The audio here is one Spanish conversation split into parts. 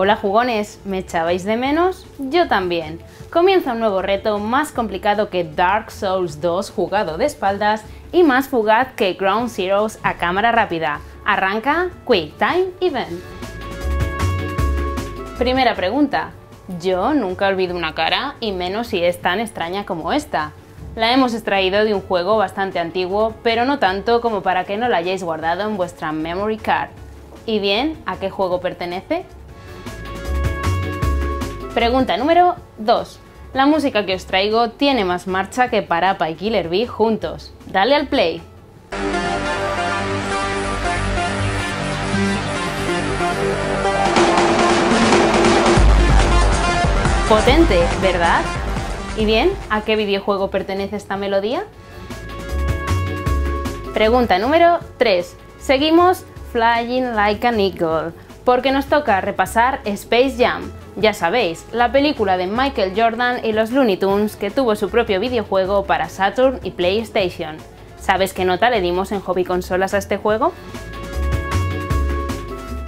Hola jugones, ¿me echabais de menos? Yo también. Comienza un nuevo reto más complicado que Dark Souls 2 jugado de espaldas y más fugaz que Ground Zeroes a cámara rápida. Arranca Quick Time Event. Primera pregunta. Yo nunca olvido una cara, y menos si es tan extraña como esta. La hemos extraído de un juego bastante antiguo, pero no tanto como para que no la hayáis guardado en vuestra memory card. ¿Y bien, a qué juego pertenece? Pregunta número 2. La música que os traigo tiene más marcha que Parapa y Killer Bee juntos. Dale al play. Potente, ¿verdad? ¿Y bien, a qué videojuego pertenece esta melodía? Pregunta número 3. Seguimos Flying Like an Eagle, porque nos toca repasar Space Jam, ya sabéis, la película de Michael Jordan y los Looney Tunes que tuvo su propio videojuego para Saturn y PlayStation. ¿Sabes qué nota le dimos en Hobby Consolas a este juego?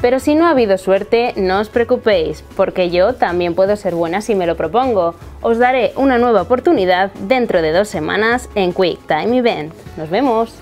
Pero si no ha habido suerte, no os preocupéis, porque yo también puedo ser buena si me lo propongo. Os daré una nueva oportunidad dentro de dos semanas en Quick Time Event. ¡Nos vemos!